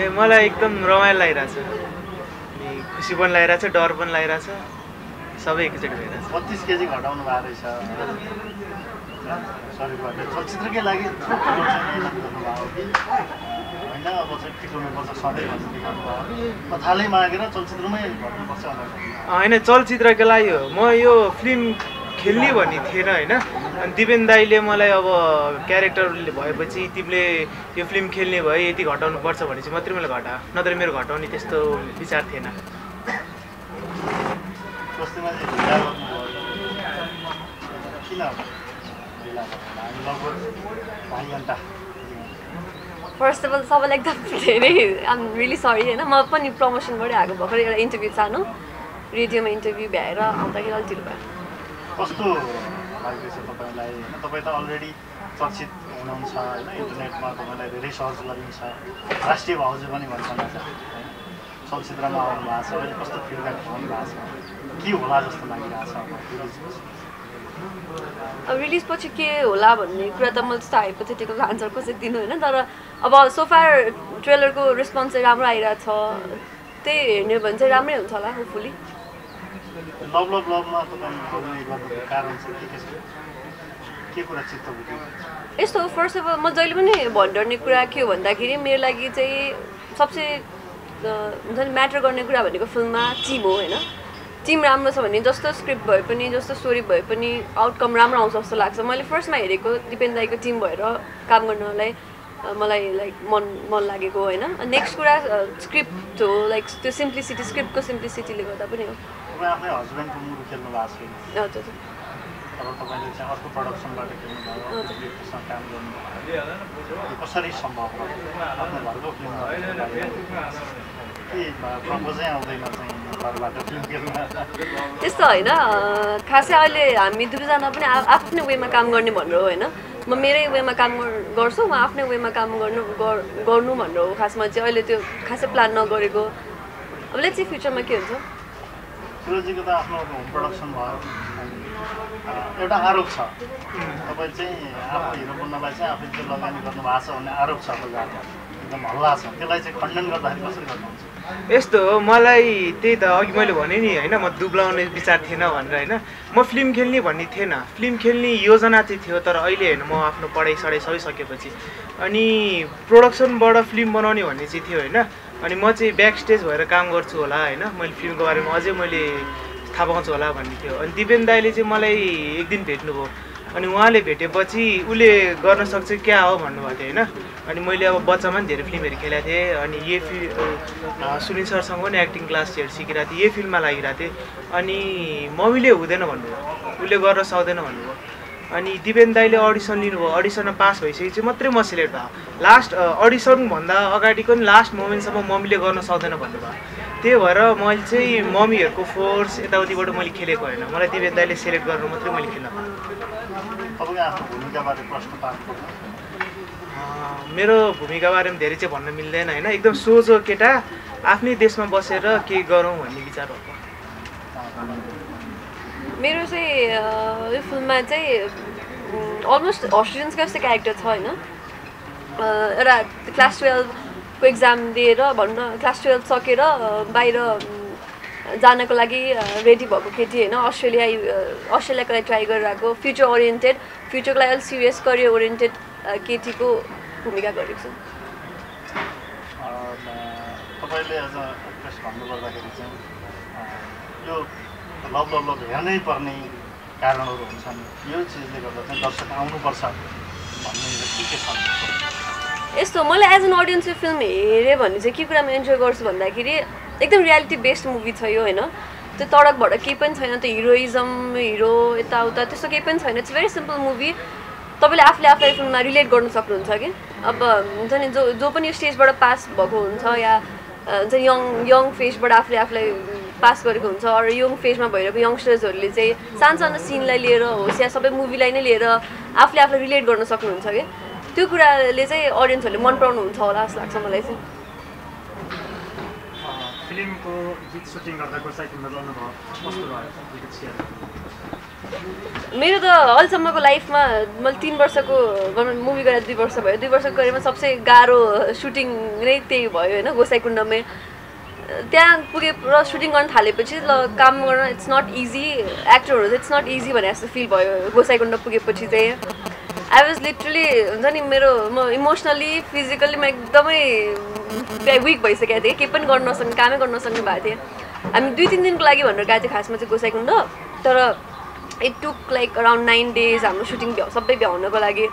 ए मलाई एकदम रमाइलो लागिरहेछ। अनि खुसी पनि लागिरहेछ डर पनि लागिरहेछ। सबै एकैचोटि भइरहेछ। बत्तिस केजी घटाउनु भएको रहेछ। चलचित्रकै लागि होइन अब चाहिँ फिट हुनुपर्छ सधैँ थालै मागेर चलचित्रमै घट्नुपर्छ होइन चलचित्रको लागि हो। म यो फिल्म खेल्ने भन्ने थिएन होइन? अनि दिपेन दाईले मलाई अब क्यारेक्टर भएपछि तिमीले यो फिल्म खेल्ने भए यति घटाउनु पर्छ भने चाहिँ मात्रै मैले घटा नत्र मेरो घटाउने त्यस्तो विचार थिएन। फर्स्ट अफ अल सबैलाई एकदम धेरै आम रियली सरी होइन? म पनि प्रमोसनबाटै आएको भर्खर एउटा इन्टरभ्यू सानो रेडियोमा इन्टरभ्यू भ्याएर आउँदाखेरि अलिक ढिलो भयो। कस्तो लाग्दैछ तपाईँलाई होइन तपाईँ त अलरेडी चर्चित हुनुहुन्छ होइन इन्टरनेटमा तपाईँलाई धेरै सर्च गरिन्छ राष्ट्रिय भाउजू पनि भन्छन् होइन। चलचित्रमा आउनु भएको छ अहिले कस्तो फिडब्याक पाउनु भएको छ के होला जस्तो लागिरहेको छ? अब रिलिज पछि? के होला भन्ने कुरा त मैले त्यस्तो हाइपोथेटिकल आन्सर कसरी दिनु होइन तर अब सोफार ट्रेलरको रेस्पोन्स चाहिँ राम्रो आइरहेको छ। त्यही हेर्ने भने चाहिँ राम्रै हुन्छ होला होपफुली लभ लभ लभमा कारण चाहिँ के छ? यस्तो फर्स्ट अफ अल म जहिले पनि भनिरहने कुरा के हो भन्दाखेरि मेरो लागि चाहिँ सबसे हुन्छ नि म्याटर गर्ने कुरा भनेको फिल्ममा टिम हो होइन? टिम राम्रो छ भने जस्तो स्क्रिप्ट भए पनि जस्तो स्टोरी भए पनि आउटकम राम्रो आउँछ जस्तो लाग्छ। मैले फर्स्टमा हेरेको दिपेन दाईको टिम भएर काम गर्नलाई मलाई लाइक मन मन लागेको होइन? नेक्स्ट कुरा स्क्रिप्ट हो लाइक त्यो सिम्प्लिसिटी स्क्रिप्टको सिम्प्लिसिटीले गर्दा पनि हो। तपाईँ आफ्नै हस्बेन्डको मुरु खेल्नु भएको छैन हजुर। अब तपाईँले चाहिँ अर्को प्रडक्सनबाट खेल्नुभयो डिरेक्टरसँग काम गर्नुभयो। कसरी सम्भव हो? आफ्नो घरको फिल्म के प्रपोजै आउँदैन चाहिँ घरबाट फिल्म खेल्न। त्यस्तो होइन। खासै अहिले हामी दुईजना पनि आफ्नै वेमा काम गर्ने भनेर हो होइन? म मेरै वेमा काम गर- गर्छु म आफ्नै वेमा काम गर्नु गर- गर्नु भनेर हो। खासमा चाहिँ अहिले त्यो खासै प्लान नगरेको। अब लेट्स फ्युचरमा के हुन्छ। सुरजीको त आफ्नो प्रडक्सन भयो। एउटा आरोप छ। तपाईँ चाहिँ आफ्नो हिरो बन्नलाई चाहिँ आफै चाहिँ लगानी गर्नु भएको छ भन्ने आरोप छ। बजारमा एकदम हल्ला छ। त्यसलाई चाहिँ खण्डन गर्दाखेरि कसरी गर्नुहुन्छ? यस्तो हो मलाई त्यही त अघि मैले भने नि होइन म दुब्लाउने विचार थिएन भनेर होइन। म फिल्म खेल्ने भन्ने थिएन। फिल्म खेल्ने योजना चाहिँ थियो तर अहिले होइन म आफ्नो पढाइ सढाइ सबै सकेपछि अनि प्रोडक्सनबाट फिल्म बनाउने भन्ने चाहिँ थियो होइन। अनि म चाहिँ ब्याक स्टेज भएर काम गर्छु होला होइन। मैले फिल्मको बारेमा अझै मैले थाहा पाउँछु होला भन्ने थियो। अनि दिपेन दाईले चाहिँ मलाई एक दिन भेट्नुभयो। अनि उहाँले भेटेपछि उसले गर्न सक्छ क्या हो भन्नुभएको थियो होइन? अनि मैले अब बच्चामा पनि धेरै फिल्महरू खेलेको थिएँ अनि यही फिल्म सुनिल सरसँग पनि एक्टिङ क्लासहरू सिकिरहेको थिएँ यही फिल्ममा लागिरहेको थिएँ। अनि मम्मीले हुँदैन भन्नुभयो उसले गर्न सक्दैन भन्नुभयो। अनि दिपेन दाईले अडिसन लिनुभयो अडिसनमा पास भइसकेपछि मात्रै म सिलेक्ट भयो लास्ट अडिसनभन्दा अगाडिको नि लास्ट मोमेन्टसम्म मम्मीले गर्न सक्दैन भन्नुभयो। त्यही भएर मैले चाहिँ मम्मीहरूको फोर्स यताउतिबाट मैले खेलेको होइन। मलाई दिपेन दाईले सेलेक्ट गर्नु मात्रै मैले खेल्न पाएँ तपाईँको आफ्नो भूमिकाबारे प्रश्न पार्नु अँ, मेरो भूमिका बारेमा धेरै चाहिँ भन्न मिल्दैन होइन? एकदम सोझो केटा आफ्नै देशमा बसेर केही गरौँ भन्ने विचार हो। मेरो चाहिँ यो फिल्ममा चाहिँ अलमोस्ट हस्टेन्सको जस्तो क्यारेक्टर छ होइन? अँ, एउटा क्लास टुवेल्भको इक्जाम दिएर भनौँ न क्लास टुवेल्भ सकेर बाहिर जानको लागि रेडी भएको केटी होइन अस्ट्रेलिया अस्ट्रेलियाको लागि ट्राई गरिरहेको फ्युचर ओरिएन्टेड फ्युचरको लागि अलिक सिरियस करियर ओरिएन्टेड केटीको भूमिका गरेको छु। तपाईँले आज प्रेस भन्नुपर्दाखेरि चाहिँ अ, यो लभ लभ लभ हेर्नै पर्ने कारणहरू हुन्छन्। यो चिजले गर्दा चाहिँ दर्शक आउनुपर्छ भन्ने के के छ यस्तो मैले एज एन अडियन्स यो फिल्म हेरेँ भने चाहिँ के कुरामा इन्जोय गर्छु भन्दाखेरि एकदम रियालिटी बेस्ड मुभी छ यो होइन? त्यो तडकबाट केही पनि छैन त्यो हिरोइजम हिरो यताउता त्यस्तो केही पनि छैन। इट्स भेरी सिम्पल मुभी तपाईँले आफूले आफूलाई फिल्ममा रिलेट गर्नु सक्नुहुन्छ कि? अब हुन्छ नि जो जो पनि यो स्टेजबाट पास भएको हुन्छ या हुन्छ यङ यङ फेजबाट आफूले आफूलाई पास गरेको हुन्छ अरू यङ फेजमा भइरहेको यङ्स्टर्सहरूले चाहिँ सानो सानो सिनलाई लिएर होस् या सबै मुभीलाई नै लिएर आफूले आफूलाई रिलेट गर्न सक्नुहुन्छ कि? त्यो कुराले चाहिँ अडियन्सहरूले मन पराउनुहुन्छ होला जस्तो लाग्छ मलाई चाहिँ। फिल्मको गीत सुटिङ अनुभव कस्तो भयो गीत सेयर मेरो त अहिलेसम्मको लाइफमा मैले तिन वर्षको मुभी गरेर दुई वर्ष भयो। दुई वर्षको गरेमा सबसे गाह्रो सुटिङ नै त्यही भयो होइन गोसाइकुण्डमै त्यहाँ पुगे र सुटिङ गर्न थालेपछि ल काम गर्न इट्स नट इजी एक्टरहरू चाहिँ इट्स नट इजी भने जस्तो फिल भयो। गोसाइकुण्ड पुगेपछि चाहिँ। आई वाज लिटरली हुन्छ नि मेरो म इमोसनली फिजिकल्ली म एकदमै विक भइसकेको थिएँ। केही पनि गर्न नसक्ने कामै गर्न नसक्ने भएको थिएँ। हामी दुई तिन दिनको लागि भनेर गएको थियो खासमा चाहिँ गोसाइकुण्ड तर it took like around nine days हाम्रो सुटिङ भ्याउ सबै भ्याउनको लागि।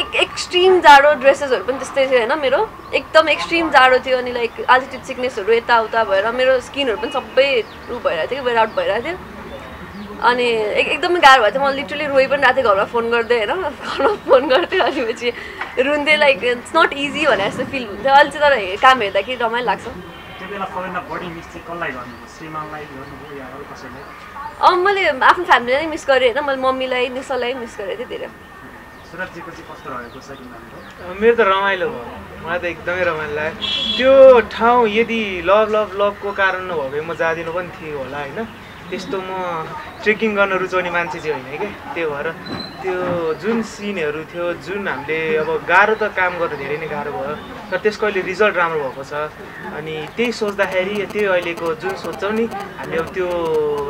एक एक्सट्रिम जाडो ड्रेसेसहरू पनि त्यस्तै थियो होइन मेरो? एकदम एक्सट्रिम जाडो थियो अनि लाइक अल्टिट्युड सिकनेसहरू यताउता भएर मेरो स्किनहरू पनि सबै उ भइरहेको थियो वेयर आउट भइरहेको थियो। अनि एक एकदमै गाह्रो भएको थियो। म लिटरली रोइ पनि रहेको थिएँ घरमा फोन गर्दै होइन? घरमा फोन गर्थेँ अनि पछि रुन्थेँ लाइक इट्स नट इजी भने जस्तो फिल हुन्थ्यो। अहिले चाहिँ तर काम हेर्दाखेरि रमाइलो लाग्छ। अब मैले आफ्नो फ्यामिलीलाई नै मिस गरेँ होइन? मैले मम्मीलाई निशालाई मिस गरेको थिएँ धेरै। मेरो त रमाइलो भयो। मलाई त एकदमै रमाइलो लाग्यो। त्यो ठाउँ यदि लभ लभ लभको कारण नभए भए म जाँदिनँ पनि थियो होला होइन? त्यस्तो म ट्रेकिङ गर्न रुचाउने मान्छे चाहिँ होइन क्या त्यो भएर त्यो जुन सिनहरू थियो जुन हामीले अब गाह्रो त काम गर्दा धेरै नै गाह्रो भयो तर त्यसको अहिले रिजल्ट राम्रो भएको छ। अनि त्यही सोच्दाखेरि त्यही अहिलेको जुन सोच्छौँ नि हामीले अब त्यो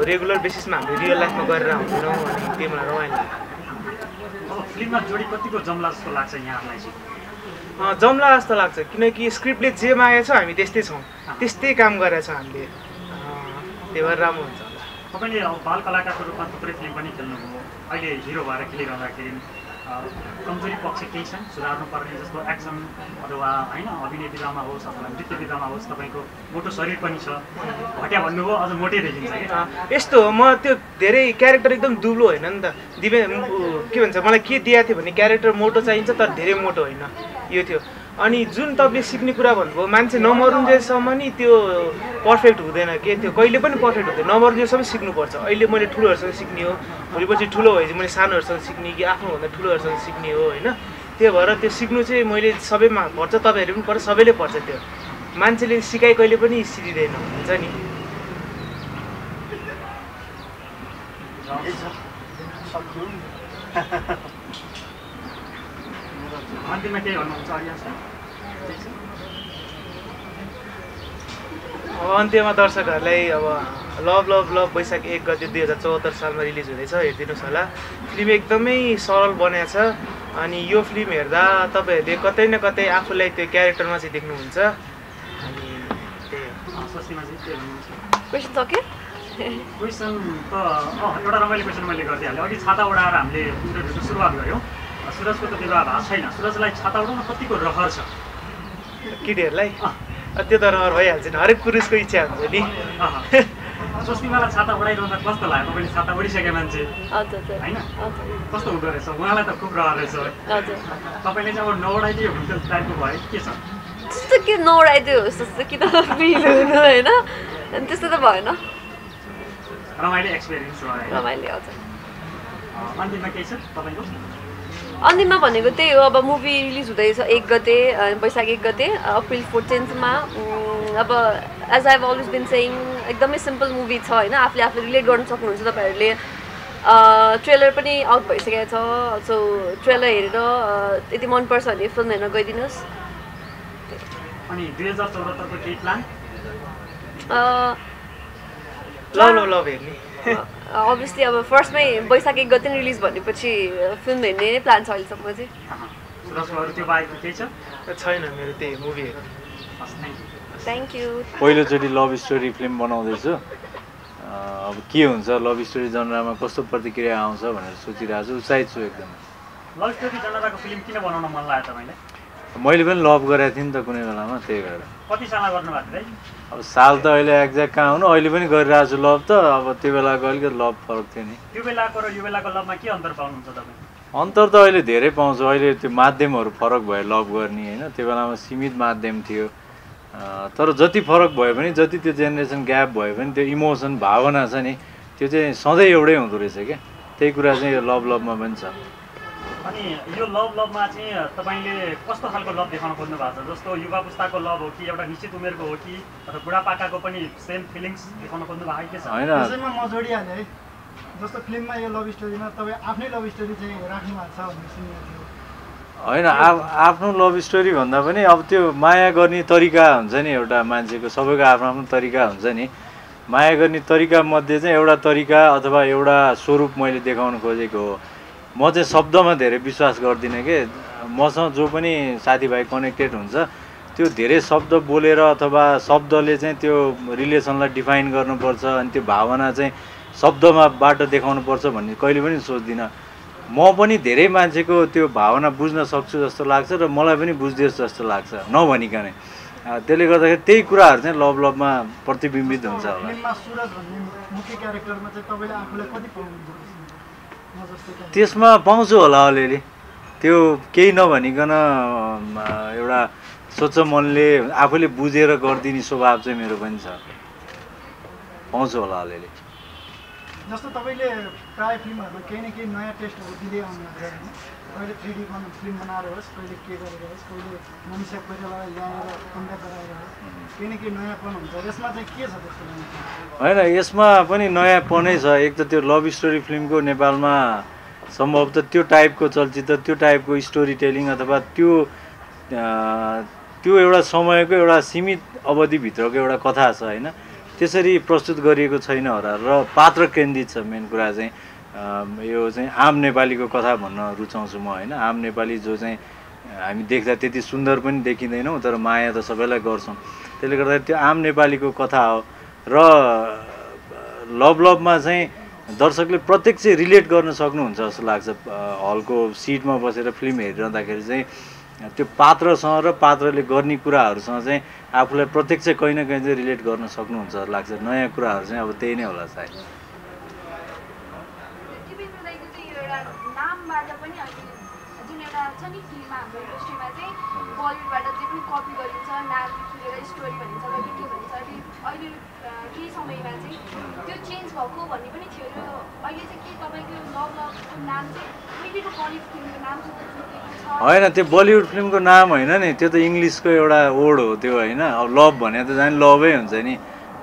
रेगुलर बेसिसमा हामीले रियल लाइफमा गरेर हुँदैनौँ अनि त्यो मलाई रमाइलो फिल्ममा जोडी कतिको जम्ला जस्तो लाग्छ यहाँहरूलाई चाहिँ? जम्ला जस्तो लाग्छ किनकि स्क्रिप्टले जे मागेको छ हामी त्यस्तै छौँ। त्यस्तै काम गरेको छ हामीले। त्यही भएर राम्रो हुन्छ। तपाईँले बाल कलाकारको रूपमा थुप्रै फिल्म पनि खेल्नुभयो। अहिले हिरो भएर खेलिरहँदाखेरि कमजोरी पक्ष केही छन्? सुधार्नु पर्ने जस्तो एक्सन अथवा होइन अभिनय विधामा होस् अथवा नृत्य विधामा होस् तपाईँको मोटो शरीर पनि छ। घट्या भन्नुभयो अझ मोटै देखिन्छ कि? यस्तो हो, म त्यो धेरै क्यारेक्टर एकदम दुब्लो होइन नि त। दिवे के भन्छ मलाई के दिएको थियो भने क्यारेक्टर मोटो चाहिन्छ तर धेरै मोटो होइन। यो थियो। अनि जुन तपाईँले सिक्ने कुरा भन्नुभयो मान्छे नमरुन्जेलसम्म नि त्यो पर्फेक्ट हुँदैन के त्यो कहिले पनि पर्फेक्ट हुँदैन। नमरुन्जेलसम्म सिक्नुपर्छ। अहिले मैले ठुलोहरूसँग सिक्ने हो भोलिपछि ठुलो भएपछि मैले सानोहरूसँग सिक्ने कि आफूभन्दा ठुलोहरूसँग सिक्ने हो होइन? त्यही भएर त्यो सिक्नु चाहिँ मैले सबैमा पर्छ तपाईँहरू पनि पर्छ सबैले पर्छ त्यो। मान्छेले सिकाइ कहिले पनि सिधिँदैन हुन्छ नि? अन्तिममा केही भन्नुहुन्छ अडियन्सलाई अब अन्त्यमा दर्शकहरूलाई अब लभ लभ लभ वैशाख एक गते दुई हजार चौहत्तर सालमा रिलिज हुँदैछ हेरिदिनुहोस् होला। फिल्म एकदमै सरल बनाएको छ अनि यो फिल्म हेर्दा तपाईँहरूले कतै न कतै आफूलाई त्यो क्यारेक्टरमा चाहिँ देख्नुहुन्छ। अनि त्यही क्वेसन त अँ एउटा रमाइलो क्वेसन मैले गरिदिइहालेँ। अघि छाता उडाएर हामीले इन्टरभ्यूको सुरुवात गऱ्यौँ। सुरजको त विवाह भएको छैन सुरजलाई छाता उडाउन कतिको रहर छ केटीहरूलाई अँ, त्यो त रहर भइहाल्छ नि हरेक पुरुषको इच्छा हुन्छ नि। अहँ। स्वस्तिमालाई छाता उडाइरहँदा कस्तो लाग्यो? तपाईँले छाता उडिसके मान्छे। होइन? कस्तो हुँदो रहेछ? उहाँलाई त खुब रहर रहेछ। हजुर। तपाईँले चाहिँ अब नउडाइदियो हुन्थ्यो टाइपको भयो। के छ? त्यस्तो के नउडाइदियो जस्तो कि त फिल हुनु होइन? अनि त्यस्तो त भएन। रमाइलो एक्सपिरियन्स भयो। रमाइलो हजुर। अन्तिममा केही छ तपाईँको? अन्तिममा भनेको त्यही हो अब मुभी रिलिज हुँदैछ एक गते वैशाख एक गते अप्रिल फोर्टिन्थमा अब as I always been saying एकदमै सिम्पल मुभी छ होइन? आफूले आफूले रिलेट गर्न सक्नुहुन्छ तपाईँहरूले। ट्रेलर पनि आउट भइसकेको छ। सो ट्रेलर हेरेर यदि मनपर्छ भने फिल्म हेर्न गइदिनुहोस्। अनि दुई हजार चौहत्तरको केही प्लान अ, ल ल ल हेर्ने। अभियसली अब फर्स्टमै वैशाख एक गते रिलिज भनेपछि फिल्म हेर्ने नै प्लान छ अहिलेसम्म चाहिँ। छैन मेरो त्यही मुभी हेर्ने। हस् थ्याङ्क यू पहिलोचोटि लभ स्टोरी फिल्म बनाउँदैछु। अब के हुन्छ? लभ स्टोरी जनरामा कस्तो प्रतिक्रिया आउँछ भनेर सोचिरहेको छु। उत्साहित छु एकदमै। लभ स्टोरी जनराको फिल्म किन बनाउन मन लाग्यो तपाईँले? मैले पनि लभ गरेको थिएँ नि त कुनै बेलामा त्यही भएर। कति सालमा गर्नुभएको थियो अब साल त अहिले एक्ज्याक्ट कहाँ हुनु अहिले पनि गरिरहेको छु लभ त। अब त्यो बेलाको अलिकति लभ फरक थियो नि। त्यो बेलाको र यो बेलाको लभमा के अन्तर पाउनुहुन्छ तपाईँ? अन्तर त अहिले धेरै पाउँछु। अहिले त्यो माध्यमहरू फरक भयो लभ गर्ने होइन? त्यो बेलामा सीमित माध्यम थियो। तर जति फरक भयो पनि जति त्यो जेनेरेसन ग्याप भयो पनि त्यो इमोसन भावना छ नि त्यो चाहिँ सधैँ एउटै हुँदो रहेछ क्या। त्यही कुरा चाहिँ यो लभ लभमा पनि छ। अनि यो लभ लभमा चाहिँ तपाईँले कस्तो खालको लभ देखाउन खोज्नु भएको छ? जस्तो युवा पुस्ताको लभ हो कि एउटा निश्चित उमेरको हो कि अथवा बुढापाकाको पनि सेम फिलिङ्स देखाउन खोज्नु भएको कि छ? होइन। त्यसैमा म जोडिहालेँ है। जस्तो फिल्ममा यो लभ स्टोरीमा तपाईँ आफ्नै लभ स्टोरी चाहिँ राख्नु भएको छ भन्ने सुनेको थियो। होइन आफ्नो लभ स्टोरी भन्दा पनि अब त्यो माया गर्ने तरिका हुन्छ नि एउटा मान्छेको सबैको आफ्नो आफ्नो तरिका हुन्छ नि। माया गर्ने तरिका मध्ये चाहिँ एउटा तरिका अथवा एउटा स्वरूप मैले देखाउन खोजेको हो। म चाहिँ शब्दमा धेरै विश्वास गर्दिनँ कि मसँग जो पनि साथीभाइ कनेक्टेड हुन्छ त्यो धेरै शब्द बोलेर अथवा शब्दले चाहिँ त्यो रिलेसनलाई डिफाइन गर्नुपर्छ अनि त्यो भावना चाहिँ शब्दमा बाट देखाउनुपर्छ भन्ने कहिले पनि सोच्दिनँ म पनि धेरै मान्छेको त्यो भावना बुझ्न सक्छु जस्तो लाग्छ र मलाई पनि बुझिदियोस् जस्तो लाग्छ नभनिकनै त्यसले गर्दाखेरि त्यही कुराहरू चाहिँ लभ लभमा प्रतिबिम्बित हुन्छ होला त्यसमा? पाउँछु होला अलिअलि त्यो केही नभनिकन एउटा स्वच्छ मनले आफूले बुझेर गरिदिने स्वभाव चाहिँ मेरो पनि छ पाउँछु होला अलिअलि जस्तो तपाईँले प्रायः फिल्महरूमा केही न केही नयाँ टेस्टहरू दिँदै आउनुहुन्छ होइन कहिले थ्री डी फिल्म बनाएर होस् कहिले के गरेर होस् कहिले मनुष्य कोइरालाई ल्याएर कन्ट्याक्ट गराएर होस् केही न केही नयाँपन हुन्छ। यसमा चाहिँ के छ त्यस्तो होइन यसमा पनि नयाँपनै छ। एक त त्यो लभ स्टोरी फिल्मको नेपालमा सम्भवतः त्यो टाइपको चलचित्र त्यो टाइपको स्टोरी टेलिङ अथवा त्यो त्यो एउटा समयको एउटा सीमित अवधिभित्रको एउटा कथा छ होइन? त्यसरी प्रस्तुत गरिएको छैन होला र पात्र केन्द्रित छ मेन कुरा चाहिँ यो चाहिँ आम नेपालीको कथा भन्न रुचाउँछु म होइन। आम नेपाली जो चाहिँ हामी देख्दा त्यति सुन्दर पनि देखिँदैनौँ तर माया त सबैलाई गर्छौँ। त्यसले गर्दाखेरि त्यो आम नेपालीको कथा हो र लभ लभमा चाहिँ दर्शकले प्रत्यक्ष रिलेट गर्न सक्नुहुन्छ जस्तो लाग्छ। हलको सिटमा बसेर फिल्म हेरिरहँदाखेरि चाहिँ त्यो पात्रसँग र पात्रले गर्ने कुराहरूसँग चाहिँ आफूलाई प्रत्यक्ष कहीँ न कहीँ चाहिँ रिलेट गर्न सक्नुहुन्छ लाग्छ। नयाँ कुराहरू चाहिँ अब त्यही नै होला सायद। समयमा चाहिँ त्यो चेन्ज भएको भन्ने पनि थियो। अहिले चाहिँ के तपाईँको नाम चाहिँ होइन त्यो बलिउड फिल्मको नाम होइन नि त्यो त इङ्ग्लिसको एउटा वर्ड हो त्यो होइन। अब लभ भने त झन् लभै हुन्छ नि।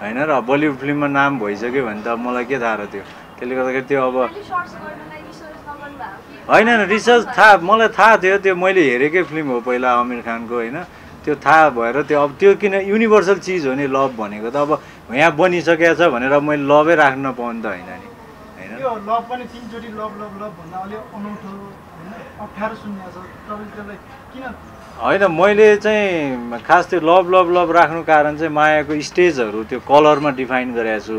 होइन र बलिउड फिल्ममा नाम भइसक्यो भने त अब मलाई के थाहा र त्यो? त्यसले गर्दाखेरि त्यो अब होइन होइन रिसर्च थाहा मलाई थाहा थियो त्यो मैले हेरेकै फिल्म हो पहिला आमिर खानको होइन। त्यो थाहा भएर त्यो अब त्यो किन युनिभर्सल चिज हो नि लभ भनेको त अब यहाँ बनिसकेको छ भनेर मैले लभै राख्न पाउनु त होइन नि। यो लभ पनि तिनचोटि लभ लभ लभ भन्दा अलिक अनौठो होइन? अप्ठ्यारो सुन्ने छ। तपाईँले त्यसलाई किन? होइन मैले चाहिँ खास त्यो लभ लभ लभ राख्नु कारण चाहिँ मायाको स्टेजहरू त्यो कलरमा डिफाइन गरेको छु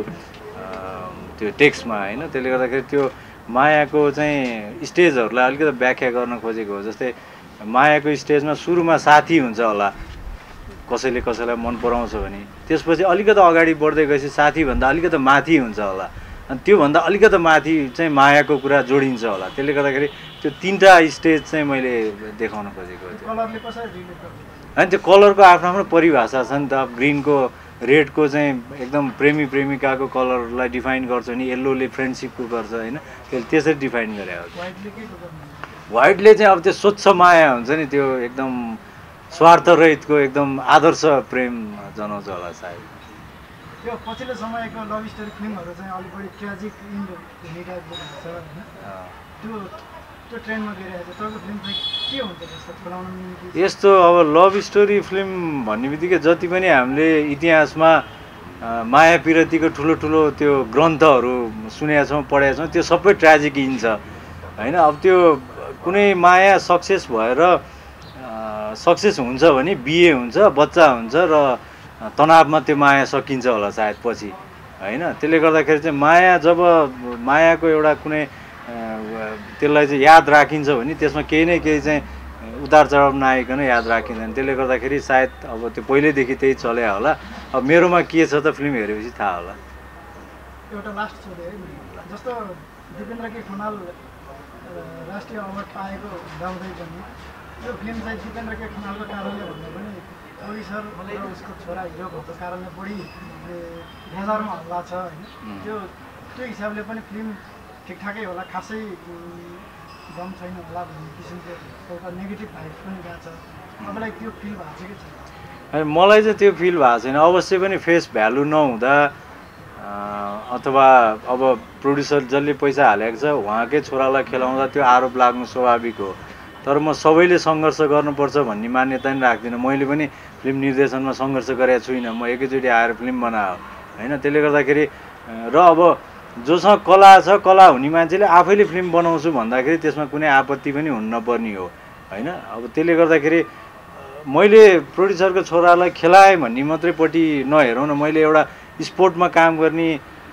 त्यो टेक्स्टमा होइन? त्यसले गर्दाखेरि त्यो मायाको चाहिँ स्टेजहरूलाई अलिकति व्याख्या गर्न खोजेको हो। जस्तै मायाको स्टेजमा सुरुमा साथी हुन्छ होला कसैले कसैलाई मन पराउँछ भने। त्यसपछि अलिकति अगाडि बढ्दै गएपछि साथीभन्दा अलिकति माथि हुन्छ होला। अनि त्योभन्दा अलिकति माथि चाहिँ मायाको कुरा जोडिन्छ होला। त्यसले गर्दाखेरि त्यो तिनवटा स्टेज चाहिँ मैले देखाउन खोजेको होइन त्यो कलरको आफ्नो आफ्नो परिभाषा छ नि त। अब ग्रिनको रेडको चाहिँ एकदम प्रेमी प्रेमिकाको कलरलाई डिफाइन गर्छ भने येल्लोले फ्रेन्डसिपको गर्छ होइन? त्यसले त्यसरी डिफाइन गरे हो। वाइटले चाहिँ अब त्यो स्वच्छ माया हुन्छ नि। त्यो एकदम स्वार्थरहितको एकदम आदर्श प्रेम जनाउँछ होला सायद। यो पछिल्लो समयको लभ स्टोरी फिल्महरू चाहिँ अलिक बढी ट्रेजिक इन्ड हुने टाइपको हुन्छ होइन। त्यो त्यो ट्रेन्डमा गइरहेको छ। तपाईँको फिल्म चाहिँ के हुन्छ जस्तो खुलाउन यस्तो अब लभ स्टोरी फिल्म भन्ने बित्तिकै जति पनि हामीले इतिहासमा माया पिरतीको ठुलो ठुलो त्यो ग्रन्थहरू सुनेका छौँ पढेका छौँ त्यो सबै ट्रेजिक इन्छ होइन अब त्यो कुनै माया सक्सेस भएर सक्सेस हुन्छ भने बिहे हुन्छ बच्चा हुन्छ र तनावमा त्यो माया सकिन्छ होला सायद पछि। होइन? त्यसले गर्दाखेरि चाहिँ माया जब मायाको एउटा कुनै त्यसलाई चाहिँ याद राखिन्छ भने त्यसमा केही न केही चाहिँ उतार चढाव नआइकन याद राखिँदैन। त्यसले गर्दाखेरि सायद अब त्यो पहिल्यैदेखि त्यही चल्या होला। अब मेरोमा के छ त फिल्म हेरेपछि थाहा होला। एउटा लास्ट। जस्तो दिपेन्द्र के खनाल राष्ट्रिय अवार्ड पाएको हुँदाहुँदै पनि। यो फिल्म चाहिँ दिपेन्द्र के खनालको कारणले भन्दा पनि प्रोड्युसर र उसको छोरा हिरो भएको कारणले बढी ए, बजारमा हल्ला छ होइन। त्यो त्यो हिसाबले पनि फिल्म ठिकठाकै होला खासै दम छैन होला भन्ने किसिमको एउटा नेगेटिभ भाइब पनि गएको छ। तपाईँलाई त्यो फिल भएको छ कि छैन? मलाई चाहिँ त्यो फिल भएको छैन। अवश्य पनि फेस भ्यालु नहुँदा अथवा अब प्रड्युसर जसले पैसा हालेको छ उहाँकै छोरालाई खेलाउँदा त्यो आरोप लाग्नु स्वाभाविक हो। तर म सबैले सङ्घर्ष गर्नुपर्छ भन्ने मान्यता नि राख्दिनँ। मैले पनि फिल्म निर्देशनमा सङ्घर्ष गरेको छुइनँ। म एकैचोटि आएर फिल्म बनायो होइन? त्यसले गर्दाखेरि र अब जोसँग कला छ कला हुने मान्छेले आफैले फिल्म बनाउँछु भन्दाखेरि त्यसमा कुनै आपत्ति पनि हुन नपर्ने हो। होइन? अब त्यसले गर्दाखेरि मैले प्रड्युसरको छोरालाई खेलाएँ भन्ने मात्रैपट्टि नहेरौँ न। मैले एउटा स्पोर्टमा काम गर्ने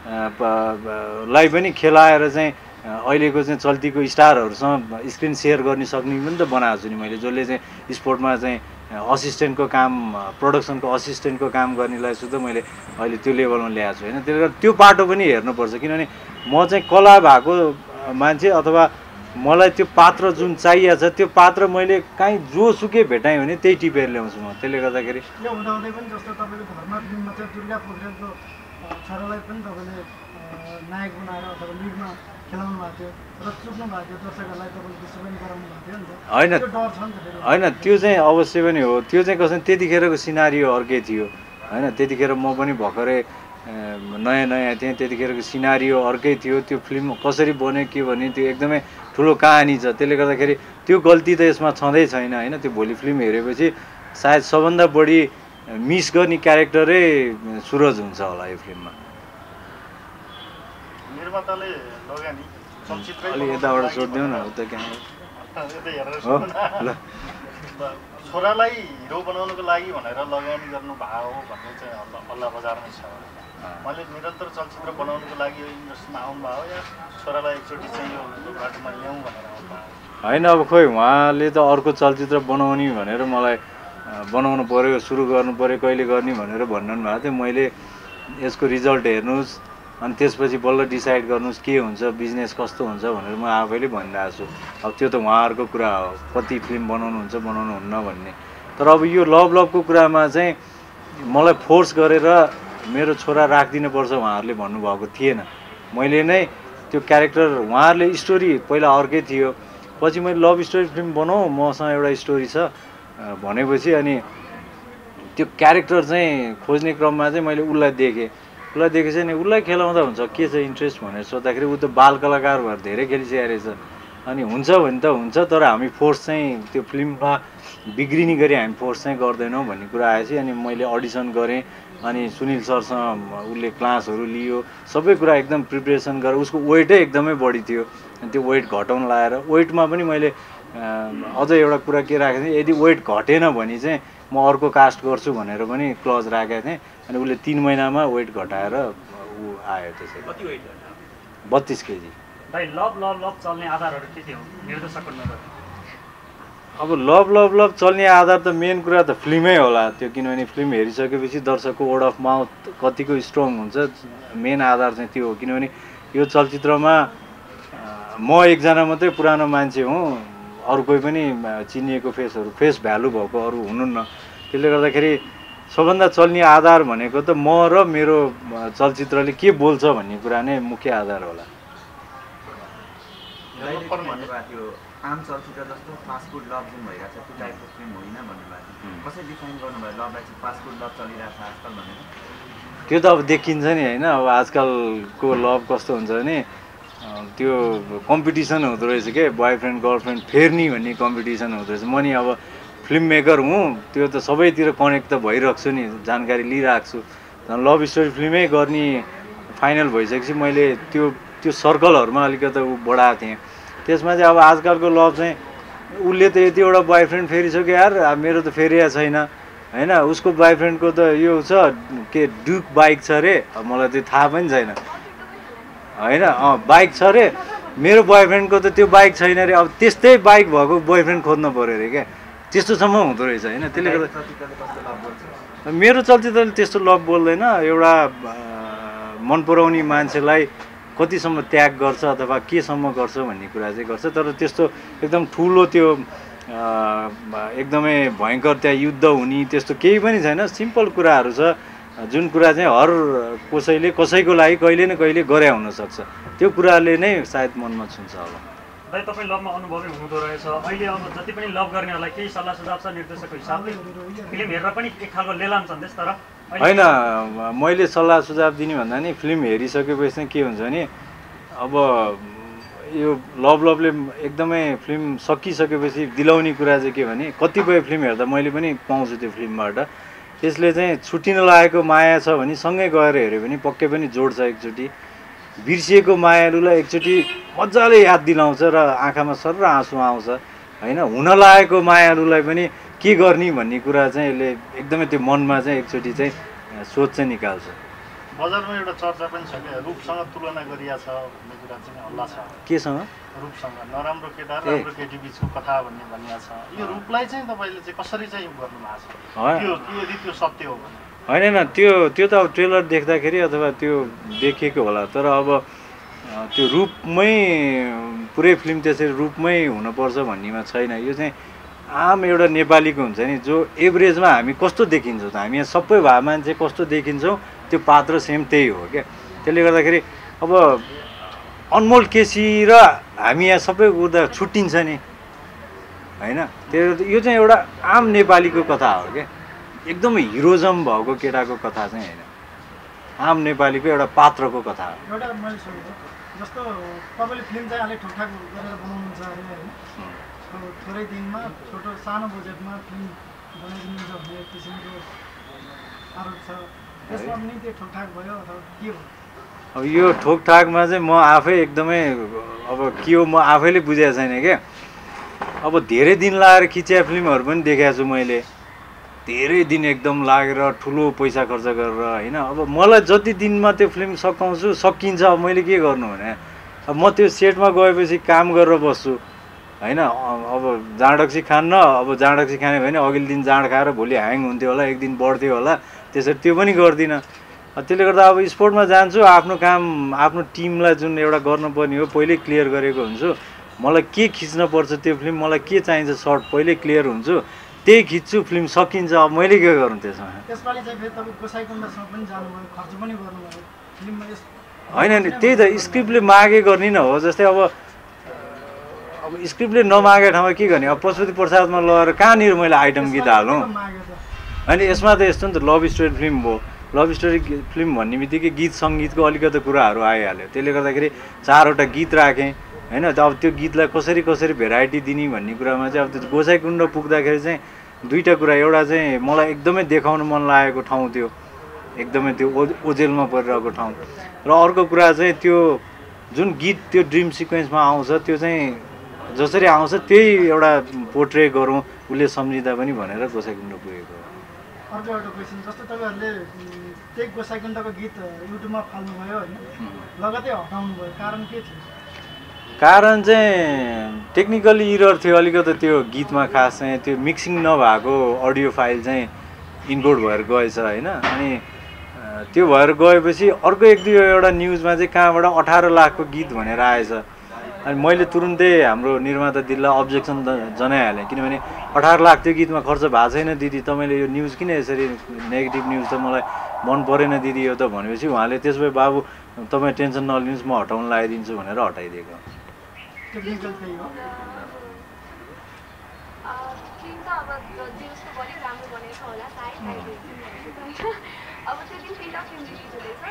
लाई पनि खेलाएर चाहिँ अहिलेको चाहिँ चल्तीको स्टारहरूसँग स्क्रिन सेयर गर्न सक्ने पनि त बनाएको छु नि मैले जसले चाहिँ स्पोर्टमा चाहिँ असिस्टेन्टको काम प्रडक्सनको असिस्टेन्टको काम गर्नेलाई सुधा मैले अहिले त्यो लेभलमा ल्याएको छु। होइन त्यसले गर्दा त्यो पाटो पनि हेर्नुपर्छ किनभने म चाहिँ कला भएको मान्छे अथवा मलाई त्यो पात्र जुन चाहिएको छ त्यो पात्र मैले काहीँ जोसुकै भेटाएँ भने त्यही टिपेर ल्याउँछु म। त्यसले गर्दाखेरि नायक बनाएर अथवा लिडमा खेलाउनु भएको थियो र चुक्नु भएको थियो दर्शकहरूलाई तपाईँले त्यसो पनि गराउनु भएको थियो नि त। होइन होइन त्यो चाहिँ अवश्य पनि हो। त्यो चाहिँ कसै त्यतिखेरको सिनारियो अर्कै थियो। होइन त्यतिखेर म पनि भर्खरै नयाँ नयाँ थिएँ त्यतिखेरको सिनारियो अर्कै थियो। त्यो फिल्म कसरी बन्यो के भन्यो त्यो एकदमै ठुलो कहानी छ। त्यसले गर्दाखेरि त्यो गल्ती त यसमा छँदै छैन होइन। त्यो भोलि फिल्म हेरेपछि सायद सबभन्दा बढी मिस गर्ने क्यारेक्टरै सुरज हुन्छ होला यो फिल्ममा। निर्माताले बनाउनको यताबाट सोधिदेऊ न उता कहाँ हो छोरालाई हिरो बनाउनुको लागि भनेर लगानी गर्नु भएको हो भन्ने चाहिँ हल्ला बजारमा छ। मैले निरन्तर चलचित्र बनाउनुको लागि यो इन्डस्ट्रीमा आउनुभयो या छोरालाई एकचोटि चाहिँ यो बाटोमा ल्याउँ भनेर होइन अब खोइ उहाँले त अर्को चलचित्र बनाउने भनेर मलाई बनाउनु पऱ्यो सुरु गर्नु पऱ्यो कहिले गर्ने भनेर भन्नु भएको थियो। मैले यसको रिजल्ट हेर्नुहोस्। अनि त्यसपछि बल्ल डिसाइड गर्नुहोस् के हुन्छ बिजनेस कस्तो हुन्छ भनेर म आफैले भनिरहेको छु। अब त्यो त उहाँहरूको कुरा हो। कति फिल्म बनाउनुहुन्छ बनाउनुहुन्न भन्ने। तर अब यो लभ लभको कुरामा चाहिँ मलाई फोर्स गरेर मेरो छोरा राखिदिनुपर्छ उहाँहरूले भन्नुभएको थिएन। मैले नै त्यो क्यारेक्टर उहाँहरूले स्टोरी पहिला अर्कै थियो। पछि मैले लभ स्टोरी फिल्म बनाऊ मसँग एउटा स्टोरी छ भनेपछि अनि त्यो क्यारेक्टर चाहिँ खोज्ने क्रममा चाहिँ मैले उसलाई देखेँ। उसलाई देखेपछि अनि उसलाई खेलाउँदा हुन्छ के छ इन्ट्रेस्ट भनेर सोद्धाखेरि ऊ त बाल कलाकार भएर धेरै खेलिसकेको रहेछ। अनि हुन्छ भने त हुन्छ तर हामी फोर्स चाहिँ त्यो फिल्ममा बिग्रिने गरी हामी फोर्स चाहिँ गर्दैनौँ भन्ने कुरा आएपछि अनि मैले अडिसन गरेँ। अनि सुनिल सरसँग उसले क्लासहरू लियो सबै कुरा एकदम प्रिपरेसन गरेर उसको वेटै एकदमै बढी थियो। अनि त्यो वेट घटाउन लाएर वेटमा पनि मैले अझ एउटा कुरा के राखेको थिएँ यदि वेट घटेन भने चाहिँ म अर्को कास्ट गर्छु भनेर पनि क्लज राखेको थिएँ अनि उसले तिन महिनामा वेट घटाएर ऊ आयो त्यसरी। वेट बत्तिस केजी। अब लभ लभ लभ चल्ने आधार त मेन कुरा त फिल्मै होला। त्यो किनभने फिल्म हेरिसकेपछि दर्शकको वर्ड अफ माउथ कतिको स्ट्रङ हुन्छ मेन आधार चाहिँ त्यो हो। किनभने यो चलचित्रमा म एकजना मात्रै पुरानो मान्छे हुँ। अरू कोही पनि चिनिएको फेसहरू फेस भ्यालु भएको अरू हुनुहुन्न। त्यसले गर्दाखेरि सबभन्दा चल्ने आधार भनेको त म र मेरो चलचित्रले के बोल्छ भन्ने कुरा नै मुख्य आधार होला। डाइरेक्ट भन्नुभएको थियो आम चलचित्र जस्तो फास्ट फुड लभ जुन भइरहेको छ त्यो टाइपको फिल्म होइन भन्नुभएको थियो। कसरी डिफाइन गर्नुभयो लभलाई चाहिँ फास्ट फुड लभ चलिरहेको छ आजकल भनेर? त्यो त अब देखिन्छ नि होइन? अब आजकलको लभ कस्तो हुन्छ भने त्यो कम्पिटिसन हुँदो रहेछ के? बोयफ्रेन्ड गर्लफ्रेन्ड फेर्ने भन्ने कम्पिटिसन हुँदो रहेछ। म नि अब फिल्म मेकर हुँ त्यो त सबैतिर कनेक्ट त भइरहेको छु नि जानकारी लिइरहेको छु। लभ स्टोरी फिल्मै गर्ने फाइनल भइसकेपछि मैले त्यो त्यो सर्कलहरूमा अलिकति ऊ बढाएको थिएँ। त्यसमा चाहिँ अब आजकलको लभ चाहिँ उसले त यतिवटा बोयफ्रेन्ड फेरिसक्यो यार अब मेरो त फेरिया छैन होइन? उसको बोयफ्रेन्डको त यो छ के ड्युक बाइक छ अरे? मलाई त्यो थाहा पनि छैन। होइन? अँ बाइक छ अरे। मेरो बोयफ्रेन्डको त त्यो बाइक छैन अरे। अब त्यस्तै बाइक भएको बोयफ्रेन्ड खोज्नु पऱ्यो अरे क्या। त्यस्तोसम्म हुँदो रहेछ होइन? त्यसले गर्दा मेरो चलचित्रले त्यस्तो लभ बोल्दैन। एउटा मन पराउने मान्छेलाई कतिसम्म त्याग गर्छ अथवा केसम्म गर्छ भन्ने कुरा चाहिँ गर्छ। तर त्यस्तो एकदम ठुलो त्यो एकदमै भयङ्कर त्यहाँ युद्ध हुने त्यस्तो केही पनि छैन। सिम्पल कुराहरू छ। जुन कुरा चाहिँ हर कसैले कसैको लागि कहिले न कहिले गरे हुनसक्छ। त्यो कुराले नै सायद मनमा छुन्छ होला। दाइ तपाईँ लभमा अनुभवी हुनुहुँदो रहेछ। अहिले अब जति पनि लभ गर्नेहरूलाई केही सल्लाह सुझाव छ निर्देशकको हिसाबले फिल्म हेरेर पनि एक खालको लेलाम छन् तर होइन मैले सल्लाह सुझाव दिने भन्दा नि फिल्म हेरिसकेपछि चाहिँ के हुन्छ भने अब यो लभ लभले एकदमै फिल्म सकिसकेपछि दिलाउने कुरा चाहिँ के भने कतिपय फिल्म हेर्दा मैले पनि पाउँछु त्यो फिल्मबाट। त्यसले चाहिँ छुट्टिन लागेको माया छ भने सँगै गएर हेऱ्यो भने पक्कै पनि जोड्छ एकचोटि। बिर्सिएको मायालुलाई एकचोटि मजाले याद दिलाउँछ र आँखामा सर्र आँसु आउँछ। होइन हुन लागेको मायालुलाई पनि के गर्ने भन्ने कुरा चाहिँ यसले एकदमै त्यो मनमा चाहिँ एकचोटि चाहिँ सोच चाहिँ निकाल्छ। बजारमा एउटा चर्चा पनि छ क्या रूपसँग तुलना गरिया छ भन्ने कुरा चाहिँ हल्ला छ। केसँग? रूपसँग नराम्रो केटा। राम्रो केटी बिचको कथा भन्ने भनिया छ। यो रूपलाई चाहिँ तपाईँले चाहिँ कसरी चाहिँ गर्नु भएको छ। त्यो यदि त्यो सत्य हो भने। होइन होइन त्यो त्यो त अब ट्रेलर देख्दाखेरि अथवा त्यो देखिएको होला तर अब त्यो रूपमै पुरै फिल्म त्यसरी रूपमै हुनुपर्छ भन्नेमा छैन। यो चाहिँ आम एउटा नेपालीको हुन्छ नि जो एभरेजमा हामी कस्तो देखिन्छौँ त? हामी यहाँ सबै भए मान्छे कस्तो देखिन्छौँ? त्यो पात्र सेम त्यही हो क्या। त्यसले गर्दाखेरि अब अनमोल केसी र हामी यहाँ सबै उता छुट्टिन्छ नि होइन? त्यो यो चाहिँ एउटा आम नेपालीको कथा हो क्या। एकदमै हिरोजम भएको केटाको कथा चाहिँ होइन। आम नेपालीको एउटा पात्रको कथा हो। एउटा जस्तो तपाईँले फिल्म चाहिँ अलिक गरेर बनाउनुहुन्छ अब यो ठोकठाकमा चाहिँ म आफै एकदमै अब के हो म आफैले बुझेको छैन क्या अब धेरै दिन लगाएर खिचिया फिल्महरू पनि देखाएको छु मैले। धेरै दिन एकदम लागेर ठुलो पैसा खर्च गरेर होइन? अब मलाई जति दिनमा त्यो फिल्म सकाउँछु सकिन्छ अब मैले के गर्नु भने? अब म त्यो सेटमा गएपछि काम गरेर बस्छु होइन? अब जाँडक्सी खान्न अब जाँडक्सी खाने भने अघिल्लो दिन जाँड खाएर भोलि ह्याङ हुन्थ्यो होला एक दिन बढ्थ्यो होला। त्यसरी त्यो पनि गर्दिनँ। त्यसले गर्दा अब स्पोर्टमा जान्छु आफ्नो काम आफ्नो टिमलाई जुन एउटा गर्नुपर्ने हो पहिल्यै क्लियर गरेको हुन्छु। मलाई के खिच्न पर्छ त्यो फिल्म मलाई के चाहिन्छ सर्ट पहिल्यै क्लियर हुन्छु। त्यही खिच्छु फिल्म सकिन्छ अब मैले के गर्नु त्यसमा? होइन नि त्यही त स्क्रिप्टले मागे गर्ने न हो जस्तै अब अब स्क्रिप्टले नमागेको ठाउँमा के गर्ने? अब पशुपति प्रसादमा लगेर कहाँनिर मैले आइटम गीत हालौँ? होइन यसमा त यस्तो नि त लभ स्टोरी फिल्म हो। लभ स्टोरी फिल्म भन्ने बित्तिकै गीत सङ्गीतको अलिकति कुराहरू आइहाल्यो। त्यसले गर्दाखेरि चारवटा गीत राखेँ होइन? अब त्यो गीतलाई कसरी कसरी भेराइटी दिने भन्ने कुरामा चाहिँ अब त्यो गोसाइकुण्ड पुग्दाखेरि चाहिँ दुईवटा कुरा। एउटा चाहिँ मलाई एकदमै देखाउन मन लागेको ठाउँ त्यो। एकदमै त्यो ओजेलमा परिरहेको ठाउँ। र अर्को कुरा चाहिँ त्यो जुन गीत त्यो ड्रिम सिक्वेन्समा आउँछ त्यो चाहिँ जसरी आउँछ त्यही एउटा पोर्ट्रे गरौँ उसले सम्झिँदा पनि भनेर गोसाइकुण्ड पुगेको अर्को एउटा क्वेसन जस्तो तपाईँहरूले त्यही गोसाइकुण्डको गीत युट्युबमा फाल्नुभयो होइन? लगतै हटाउनु भयो। कारण के थियो? कारण चाहिँ टेक्निकली इरर थियो। अलिकति त्यो गीतमा खास चाहिँ त्यो मिक्सिङ नभएको अडियो फाइल चाहिँ इन्कोड भएर गएछ होइन? अनि त्यो भएर गएपछि अर्को एक दुईवटा न्युजमा चाहिँ कहाँबाट अठार लाखको गीत भनेर आएछ। अनि मैले तुरुन्तै हाम्रो निर्माता दिदीलाई अब्जेक्सन जनाइहालेँ किनभने अठार लाख त्यो गीतमा खर्च भएको छैन दिदी तपाईँले यो न्युज किन यसरी नेगेटिभ न्युज त मलाई मन परेन दिदी यो त भनेपछि उहाँले त्यसो भए बाबु तपाईँ टेन्सन नलिनुहोस् म हटाउन लगाइदिन्छु भनेर हटाइदिएको। फिल्म त अब जे जस्तो पनि राम्रो बनेको होला सायद। अब त्यो दिन तिनवटा फिल्म रिलिज हुँदैछ।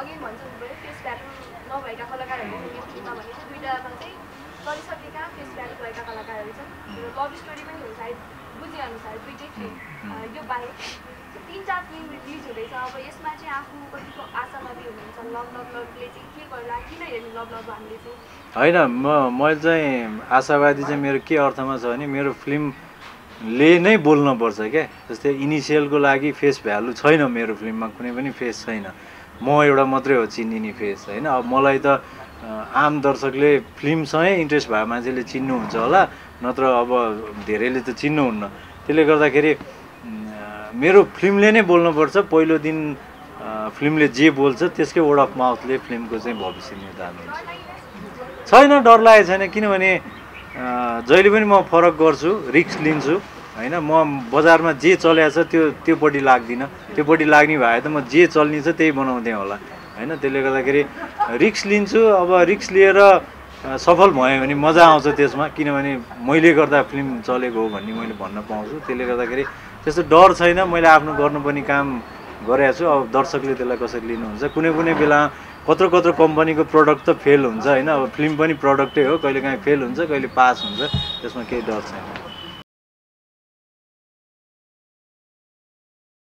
अघि भन्छ भयो फेस भ्यालु नभएका कलाकारहरू यो फिल्ममा भने चाहिँ दुइटामा चाहिँ गरिसकेका फेस भ्यालु भएका कलाकारहरू छन्। लभ स्टोरी पनि हुन्छ सायद बुझेअनुसार दुइटै फिल्म यो बाहेक। तिन चार फिल्म रिलिज हुँदैछ। अब यसमा चाहिँ आफू कतिको आशावादी हुनुहुन्छ। लभ लभ लभले चाहिँ के गर्ला? किन हेर्ने लभ लभ हामीले चाहिँ? होइन म मैले चाहिँ आशावादी चाहिँ मेरो के अर्थमा छ भने मेरो फिल्मले नै बोल्नुपर्छ क्या। जस्तै इनिसियलको लागि फेस भ्यालु छैन मेरो फिल्ममा कुनै पनि फेस छैन। म एउटा मात्रै हो चिनिने फेस होइन? अब मलाई त आम दर्शकले फिल्मसँगै इन्ट्रेस्ट भएको मान्छेले चिन्नुहुन्छ होला नत्र अब धेरैले त चिन्नुहुन्न। त्यसले गर्दाखेरि मेरो फिल्मले नै बोल्नुपर्छ। पहिलो दिन फिल्मले जे बोल्छ त्यसकै वर्ड अफ माउथले फिल्मको चाहिँ भविष्य निर्धारण हुन्छ। छैन डर लागेको छैन किनभने जहिले पनि म फरक गर्छु रिक्स लिन्छु होइन? म बजारमा जे चलेको छ त्यो त्योपट्टि लाग्दिनँ। त्योपट्टि लाग्ने भए त म जे चल्ने छ त्यही बनाउँथेँ होला होइन? त्यसले गर्दाखेरि रिक्स लिन्छु। अब रिक्स लिएर सफल भयो भने मजा आउँछ त्यसमा किनभने मैले गर्दा फिल्म चलेको हो भन्ने मैले भन्न पाउँछु। त्यसले गर्दाखेरि त्यस्तो डर छैन मैले आफ्नो गर्नुपर्ने काम गरेको छु। अब दर्शकले त्यसलाई कसरी लिनुहुन्छ? कुनै कुनै बेला कत्रो कत्रो कम्पनीको प्रडक्ट त फेल हुन्छ होइन? अब फिल्म पनि प्रडक्टै हो कहिले काहीँ फेल हुन्छ कहिले पास हुन्छ त्यसमा केही डर छैन।